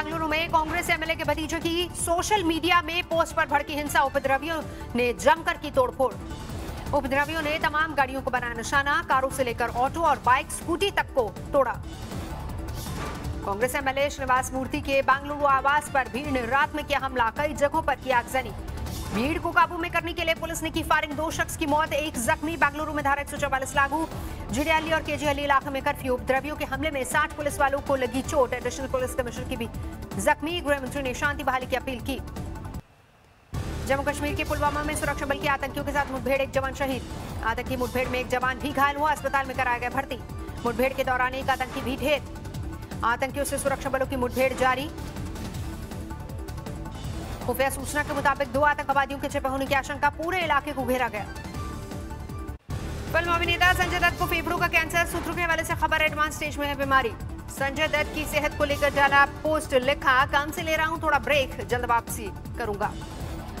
बेंगलुरु में कांग्रेस एमएलए के भतीजे की सोशल मीडिया में पोस्ट पर भड़की हिंसा। उपद्रवियों ने जमकर की तोड़फोड़। उपद्रवियों ने तमाम गाड़ियों को बनाया निशाना, कारों से लेकर ऑटो और बाइक, स्कूटी तक को तोड़ा। कांग्रेस एमएलए श्रीनिवास मूर्ति के बंगलुरु आवास पर भीड़ ने रात में किया हमला, कई जगहों पर किया आगजनी। भीड़ को काबू में करने के लिए पुलिस ने की फायरिंग। दो शख्स की मौत, एक जख्मी। बेंगलुरु में धारा एक लागू। जिडियाली और केजीएली इलाके में कर्फ्यू। उपद्रवियों के हमले में 60 पुलिस वालों को लगी चोट। एडिशनल पुलिस कमिश्नर की भी जख्मी। गृह मंत्री ने शांति बहाली की अपील की। जम्मू कश्मीर के पुलवामा में सुरक्षा बल के आतंकियों के साथ मुठभेड़, एक जवान शहीद। आतंकी मुठभेड़ में एक जवान भी घायल हुआ। अस्पताल में कराया गया भर्ती। मुठभेड़ के दौरान एक आतंकी भी ढेर। आतंकियों से सुरक्षा बलों की मुठभेड़ जारी। खुफिया सूचना के मुताबिक दो आतंकवादियों के छिपे होने की आशंका पूरे इलाके को घेरा गया। फ़िल्म अभिनेता संजय दत्त को फेफड़ों का कैंसर सूत्रों के हवाले से खबर, एडवांस स्टेज में है बीमारी। संजय दत्त की सेहत को लेकर डाला पोस्ट लिखा, काम से ले रहा हूँ थोड़ा ब्रेक, जल्द वापसी करूँगा।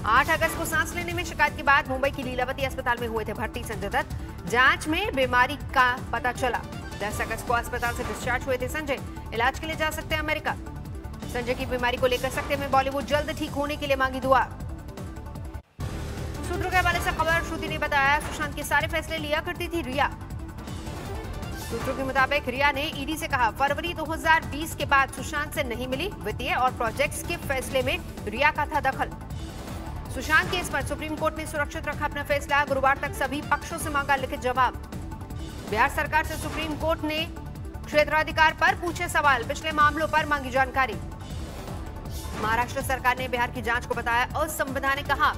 8 अगस्त को सांस लेने में शिकायत के बाद मुंबई की लीलावती अस्पताल में हुए थे भर्ती संजय दत्त। जाँच में बीमारी का पता चला। 10 अगस्त को अस्पताल से डिस्चार्ज हुए थे संजय। इलाज के लिए जा सकते हैं अमेरिका। संजय की बीमारी को लेकर सकते में बॉलीवुड जल्द ठीक होने के लिए मांगी दुआ। सूत्रों के हवाले से खबर, श्रुति ने बताया, सुशांत के सारे फैसले लिया करती थी रिया। सूत्रों के मुताबिक रिया ने ईडी से कहा, फरवरी 2020 के बाद सुशांत से नहीं मिली वित्तीय और प्रोजेक्ट्स के फैसले में रिया का था दखल। सुशांत केस पर सुप्रीम कोर्ट ने सुरक्षित रखा अपना फैसला, गुरुवार तक सभी पक्षों से मांगा लिखित जवाब। बिहार सरकार से सुप्रीम कोर्ट ने क्षेत्राधिकार पर पूछे सवाल, पिछले मामलों पर मांगी जानकारी। महाराष्ट्र सरकार ने बिहार की जाँच को बताया असंवैधानिक कहा।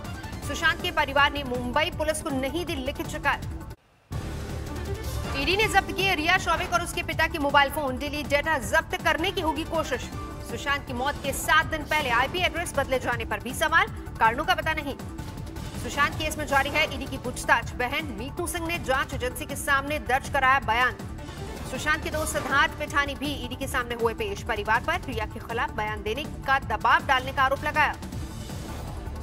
सुशांत के परिवार ने मुंबई पुलिस को नहीं दी लिखित शिकायत। ईडी ने जब्त किए रिया शौविक और उसके पिता के मोबाइल फ़ोन। डिलीट डेटा जब्त करने की होगी कोशिश। सुशांत की मौत के सात दिन पहले आईपी एड्रेस बदले जाने पर भी सवाल, कारणों का पता नहीं। सुशांत केस में जारी है ईडी की पूछताछ। बहन मीतू सिंह ने जाँच एजेंसी के सामने दर्ज कराया बयान। सुशांत के दोस्त सिद्धार्थ पिठानी भी ईडी के सामने हुए पेश। परिवार पर प्रिया के खिलाफ बयान देने का दबाव डालने का आरोप लगाया।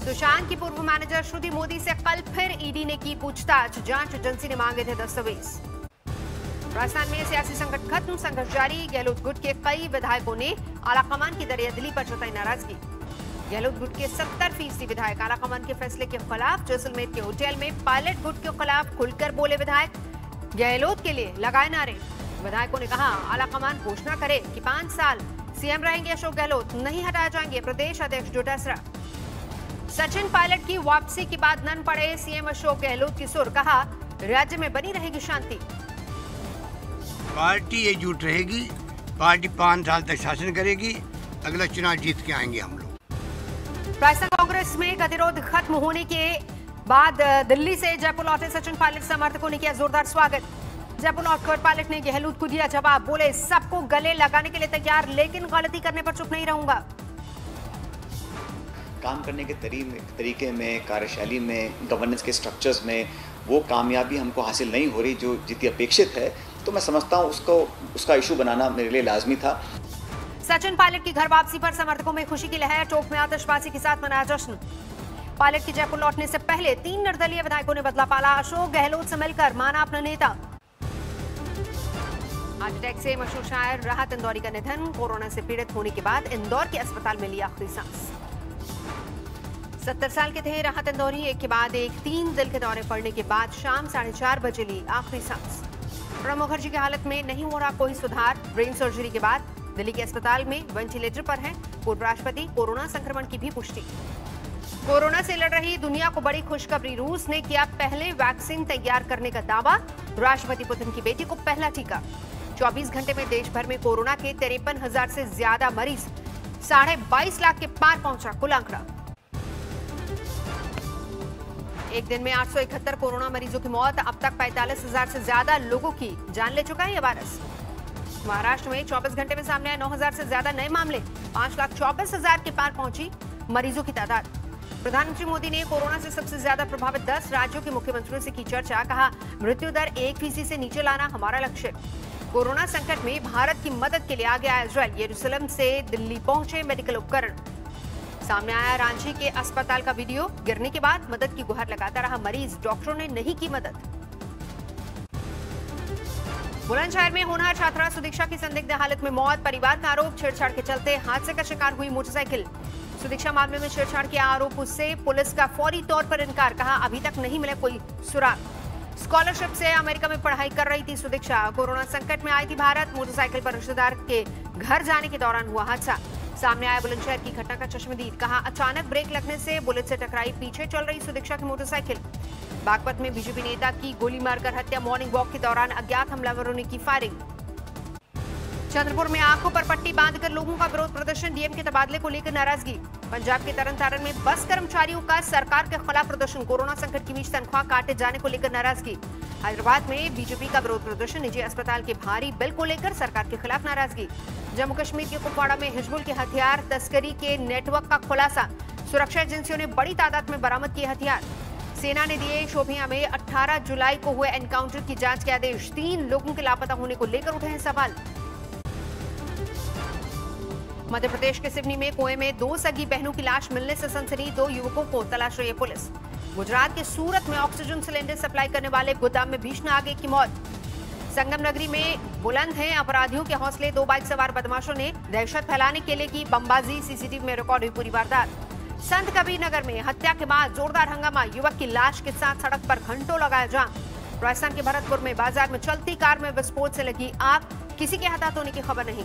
सुशांत की पूर्व मैनेजर श्रुति मोदी से कल फिर ईडी ने की पूछताछ। जाँच एजेंसी ने मांगे थे दस्तावेज़। राजस्थान में सियासी संकट खत्म। संघर्ष जारी। गहलोत गुट के कई विधायकों ने आलाकमान की दरियादिली पर जताई नाराज़गी। गहलोत गुट के 70 फ़ीसदी विधायक आलाकमान के फैसले के खिलाफ जैसलमेर के होटल में पायलट गुट के खिलाफ खुलकर बोले विधायक। गहलोत के लिए लगाए नारे। विधायकों ने कहा आलाकमान घोषणा करे कि पाँच साल सीएम रहेंगे अशोक गहलोत नहीं हटाए जाएँगे प्रदेश अध्यक्ष डोटासरा सचिन पायलट की वापसी के बाद नन पड़े सीएम अशोक गहलोत की सुर कहा राज्य में बनी रहेगी शांति। पार्टी एकजुट रहेगी पार्टी पाँच साल तक शासन करेगी अगला चुनाव जीत के आएँगे हम लोग। राजस्थान कांग्रेस में गतिरोध खत्म होने के बाद दिल्ली से जयपुर लौटे सचिन पायलट समर्थकों ने किया जोरदार स्वागत। जयपुर लौटकर पायलट ने गहलोत को दिया जवाब। बोले सबको गले लगाने के लिए तैयार लेकिन गलती करने पर चुप नहीं रहूँगा। काम करने के तरीके में कार्यशैली में गवर्नेंस के स्ट्रक्चर्स में वो कामयाबी हमको हासिल नहीं हो रही जो जितनी अपेक्षित है तो मैं समझता हूँ उसको उसका इशू बनाना मेरे लिए लाजमी था। सचिन पायलट की घर वापसी पर समर्थकों में खुशी की लहर टोक में आतशबाजी के साथ मनाया जश्न। पायलट की जयपुर लौटने से पहले तीन निर्दलीय विधायकों ने बदला पाला अशोक गहलोत से मिलकर माना अपना नेता। हार्ट अटैक से मशहूर शायर राहत इंदौरी का निधन, कोरोना से पीड़ित होने के बाद इंदौर के अस्पताल में लिया आखिरी सांस। सत्तर साल के थे राहत इंदौरी, एक के बाद एक, तीन दिल के दौरे पड़ने के बाद शाम साढ़े चार बजे ली आखिरी सांस। प्रणब मुखर्जी की हालत में नहीं हो रहा कोई सुधार। ब्रेन सर्जरी के बाद दिल्ली के अस्पताल में वेंटिलेटर पर हैं। पूर्व राष्ट्रपति कोरोना संक्रमण की भी पुष्टि। कोरोना से लड़ रही दुनिया को बड़ी खुशखबरी। रूस ने किया पहले वैक्सीन तैयार करने का दावा। राष्ट्रपति पुतिन की बेटी को पहला टीका। 24 घंटे में देश भर में कोरोना के तिरपन हज़ार से ज़्यादा मरीज़ साढ़े बाईस लाख के पार पहुँचा कुल आंकड़ा एक दिन में आठ सौ इकहत्तर कोरोना मरीजों की मौत, अब तक पैंतालीस हज़ार से ज़्यादा लोगों की जान ले चुका है यह वायरस। महाराष्ट्र में 24 घंटे में सामने आए 9000 से ज़्यादा नए मामले, पाँच लाख चौबीस हज़ार के पार पहुँची मरीजों की तादाद। प्रधानमंत्री मोदी ने कोरोना से सबसे ज़्यादा प्रभावित 10 राज्यों के मुख्यमंत्रियों से की चर्चा, कहा, मृत्यु दर एक फ़ीसदी से नीचे लाना हमारा लक्ष्य। कोरोना संकट में भारत की मदद के लिए आ गया इसराइल यरूशलेम से दिल्ली पहुँचे मेडिकल उपकरण। सामने आया रांची के अस्पताल का वीडियो। गिरने के बाद मदद की गुहार लगाता रहा मरीज़। डॉक्टरों ने नहीं की मदद। बुलंदशहर में होनहार छात्रा सुदीक्षा की संदिग्ध हालत में मौत। परिवार का आरोप, छेड़छाड़ के चलते हादसे का शिकार हुई मोटरसाइकिल। सुदीक्षा मामले में छेड़छाड़ के आरोप उससे पुलिस का फौरी तौर पर इनकार। कहा, अभी तक नहीं मिला कोई सुराग। स्कॉलरशिप से अमेरिका में पढ़ाई कर रही थी सुदीक्षा। कोरोना संकट में आई थी भारत। मोटरसाइकिल पर रिश्तेदार के घर जाने के दौरान हुआ हादसा। सामने आया बुलंदशहर की घटना का चश्मदीद कहा, अचानक ब्रेक लगने से बुलेट से टकराई पीछे चल रही सुदीक्षा की मोटरसाइकिल। बागपत में बीजेपी नेता की गोली मारकर हत्या। मॉर्निंग वॉक के दौरान अज्ञात हमलावरों ने की फायरिंग। चंद्रपुर में आँखों पर पट्टी बांधकर लोगों का विरोध प्रदर्शन, डीएम के तबादले को लेकर नाराज़गी। पंजाब के तरन तारण में बस कर्मचारियों का सरकार के खिलाफ प्रदर्शन, कोरोना संकट के बीच तनख्वाह काटे जाने को लेकर नाराज़गी। हैदराबाद में बीजेपी का विरोध प्रदर्शन, निजी अस्पताल के भारी बिल को लेकर सरकार के खिलाफ नाराज़गी। जम्मू कश्मीर के कुपवाड़ा में हिजबुल के हथियार, तस्करी के नेटवर्क का खुलासा। सुरक्षा एजेंसियों ने बड़ी तादाद में बरामद किए हथियार। सेना ने दिए शोभिया में 18 जुलाई को हुए एनकाउंटर की जाँच के आदेश। तीन लोगों के लापता होने को लेकर उठे हैं सवाल। मध्य प्रदेश के सिवनी में कुएँ में दो सगी बहनों की लाश मिलने से सनसनी दो युवकों को तलाश रही है पुलिस। गुजरात के सूरत में ऑक्सीजन सिलेंडर सप्लाई करने वाले गोदाम में भीषण आगे की मौत। संगम नगरी में बुलंद हैं अपराधियों के हौसले, दो बाइक सवार बदमाशों ने दहशत फैलाने के लिए की बमबाजी, सीसीटीवी में रिकॉर्ड हुई पूरी वारदात। संत कबीर नगर में हत्या के बाद जोरदार हंगामा, युवक की लाश के साथ सड़क पर घंटों लगाया जाम। राजस्थान के भरतपुर में बाज़ार में चलती कार में विस्फोट से लगी आग, किसी के हताहत होने की खबर नहीं।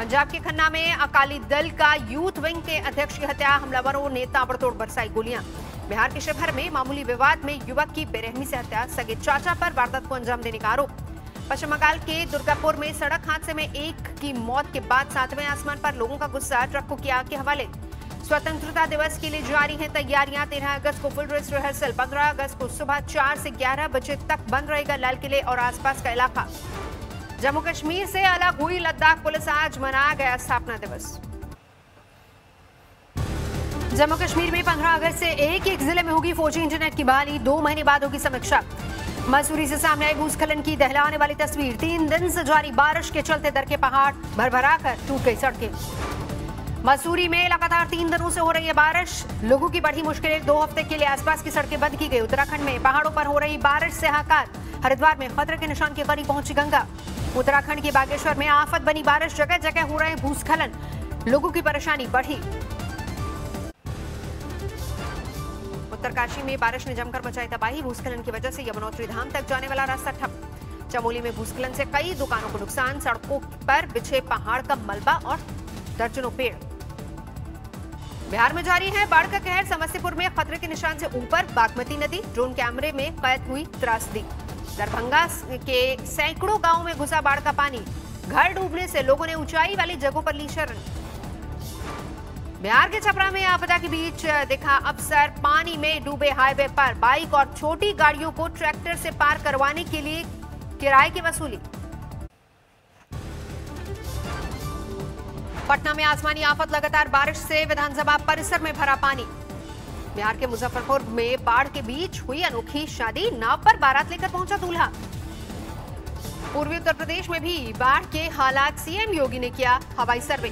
पंजाब के खन्ना में अकाली दल का यूथ विंग के अध्यक्ष की हत्या, हमलावरों ने ताबड़तोड़ बरसाई गोलियाँ। बिहार के शिवहर में मामूली विवाद में युवक की बेरहमी से हत्या, सगे चाचा पर वारदात को अंजाम देने का आरोप। पश्चिम बंगाल के दुर्गापुर में सड़क हादसे में एक की मौत के बाद सातवें आसमान पर लोगों का गुस्सा, ट्रक को किया के हवाले। स्वतंत्रता दिवस के लिए जारी है तैयारियाँ। तेरह अगस्त को फुल ड्रेस रिहर्सल पंद्रह अगस्त को सुबह चार से ग्यारह बजे तक बंद रहेगा लाल किले और आसपास का इलाका। जम्मू कश्मीर से अलग हुई लद्दाख पुलिस आज मनाया गया स्थापना दिवस। जम्मू कश्मीर में 15 अगस्त से एक एक ज़िले में होगी फोर इंटरनेट की बहाली, दो महीने बाद होगी समीक्षा। मसूरी से सामने आई भूस्खलन की दहलाने वाली तस्वीर, तीन दिन से जारी बारिश के चलते दर के पहाड़ भरभरा कर टूट गई सड़कें। मसूरी में लगातार तीन दिनों से हो रही है बारिश। लोगों की बढ़ी मुश्किलें, दो हफ़्ते के लिए आसपास की सड़कें बंद की गई। उत्तराखंड में पहाड़ों पर हो रही बारिश से हाकार हरिद्वार में खतरे के निशान के करीब पहुँची गंगा। उत्तराखंड के बागेश्वर में आफत बनी बारिश जगह जगह हो रहे भूस्खलन। लोगों की परेशानी बढ़ी। उत्तरकाशी में बारिश ने जमकर मचाई तबाही, भूस्खलन की वजह से यमुनोत्री धाम तक जाने वाला रास्ता ठप। चमोली में भूस्खलन से कई दुकानों को नुकसान, सड़कों पर बिछे पहाड़ का मलबा और दर्जनों पेड़। बिहार में जारी है बाढ़ का कहर, समस्तीपुर में खतरे के निशान से ऊपर, बागमती नदी, ड्रोन कैमरे में कैद हुई त्रासदी। दरभंगा के सैकड़ों गाँवों में घुसा बाढ़ का पानी। घर डूबने से लोगों ने ऊंचाई वाली जगहों पर ली शरण। बिहार के छपरा में आपदा के बीच दिखा अफसर, पानी में डूबे हाईवे पर बाइक और छोटी गाड़ियों को ट्रैक्टर से पार करवाने के लिए किराए की वसूली। पटना में आसमानी आफत लगातार बारिश से विधानसभा परिसर में भरा पानी। बिहार के मुजफ्फरपुर में बाढ़ के बीच हुई अनोखी शादी, नाव पर बारात लेकर पहुँचा दूल्हा। पूर्वी उत्तर प्रदेश में भी बाढ़ के हालात सीएम योगी ने किया हवाई सर्वे।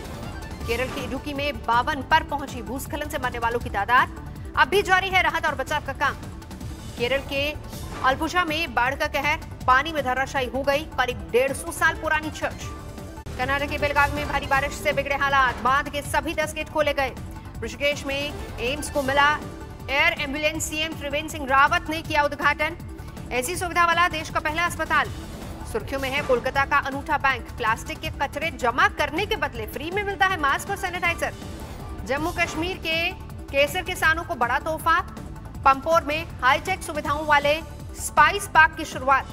केरल के इडुकी में बावन पर पहुँची भूस्खलन से मरने वालों की तादाद। अब भी जारी है राहत और बचाव का काम। केरल के अल्पुषा में बाढ़ का कहर, पानी में धराशायी हो गई करीब डेढ़ सौ साल पुरानी चर्च। कर्नाटक के बेलगावी में भारी बारिश से बिगड़े हालात, बाँध के सभी दस गेट खोले गए। ऋषिकेश में एम्स को मिला। Air ambulance CM Trivendra Singh Rawat ने किया उद्घाटन। ऐसी सुविधा वाला देश का पहला अस्पताल। सुर्खियों में है, कोलकाता का अनूठा बैंक। प्लास्टिक के कचरे जमा करने के बदले फ्री में मिलता है मास्क और सैनिटाइजर। जम्मू कश्मीर के केसर किसानों को बड़ा तोहफा। पंपोर में हाईटेक सुविधाओं वाले स्पाइस पार्क की शुरुआत।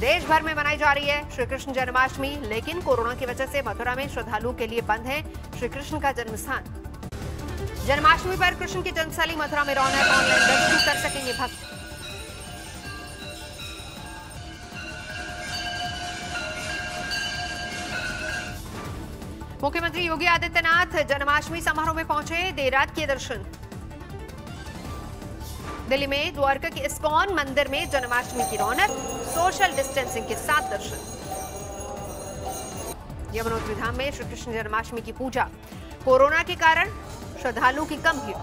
देश भर में मनाई जा रही है श्री कृष्ण जन्माष्टमी, लेकिन कोरोना की वजह से मथुरा में श्रद्धालुओं के लिए बंद है श्री कृष्ण का जन्म स्थान जन्माष्टमी पर कृष्ण की जन्मस्थली मथुरा में रौनक, ऑनलाइन दर्शन कर सकेंगे भक्त। मुख्यमंत्री योगी आदित्यनाथ जन्माष्टमी समारोह में पहुँचे, देर रात किए दर्शन। दिल्ली में द्वारका के इस्कॉन मंदिर में जन्माष्टमी की रौनक, सोशल डिस्टेंसिंग के साथ दर्शन। यमुनोत्री धाम में श्री कृष्ण जन्माष्टमी की पूजा। कोरोना के कारण श्रद्धालुओं की कम भीड़।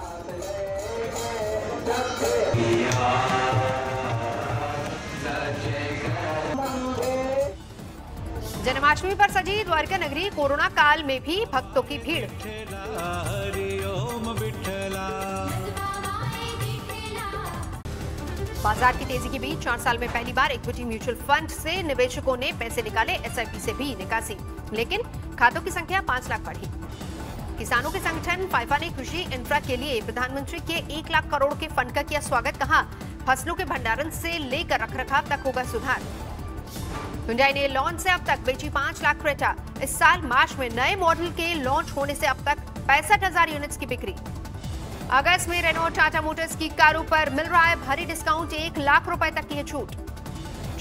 जन्माष्टमी पर सजी द्वारका नगरी कोरोना काल में भी भक्तों की भीड़। बाज़ार की तेज़ी के बीच चार साल में पहली बार इक्विटी म्यूचुअल फंड से निवेशकों ने पैसे निकाले, एसआईपी से भी निकासी। लेकिन खातों की संख्या पाँच लाख बढ़ी। किसानों के संगठन फाइफा ने कृषि इंफ्रा के लिए प्रधानमंत्री के एक लाख करोड़ के फंड का किया स्वागत, कहा। फ़सलों के भंडारण से लेकर रखरखाव तक होगा सुधार। हुंडई ने लॉन्च से अब तक बेची पाँच लाख क्रेटा। इस साल मार्च में नए मॉडल के लॉन्च होने से अब तक पैंसठ हज़ार यूनिट्स की बिक्री। अगस्त में रेनो टाटा मोटर्स की कारों पर मिल रहा है भारी डिस्काउंट, एक लाख रुपए तक की है छूट।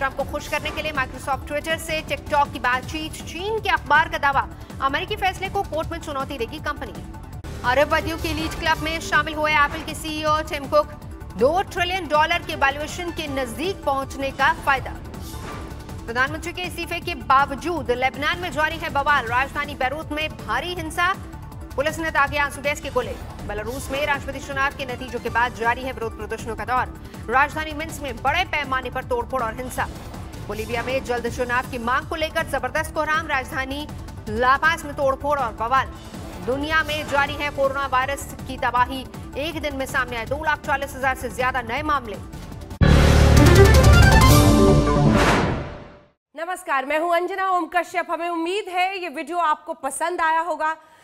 ट्रंप को खुश करने के लिए माइक्रोसॉफ्ट ट्विटर से टिकटॉक की बातचीत, चीन के अखबार का दावा। अमेरिकी फैसले को कोर्ट में चुनौती देगी कंपनी। अरबपतियों की लीड क्लब में शामिल हुए एप्पल के सीईओ टिम कुक। दो ट्रिलियन डॉलर के वैल्यूएशन के नज़दीक पहुँचने का फ़ायदा। प्रधानमंत्री के इस्तीफे के बावजूद लेबनान में जारी है बवाल। राजधानी बैरूत में भारी हिंसा। पुलिस ने दागे आँसू गैस के गोले। बेलारूस में राष्ट्रपति चुनाव के नतीजों के बाद जारी है विरोध प्रदर्शनों का दौर। राजधानी मिन्स में बड़े पैमाने पर तोड़फोड़ और हिंसा। बोलीविया में जल्द चुनाव की मांग को लेकर ज़बरदस्त कोहराम, राजधानी लापास में तोड़फोड़ और बवाल। दुनिया में जारी है कोरोना वायरस की तबाही। एक दिन में सामने आए दो लाख चालीस हज़ार से ज़्यादा नए मामले। नमस्कार, मैं हूँ अंजना ओम कश्यप हमें उम्मीद है ये वीडियो आपको पसंद आया होगा।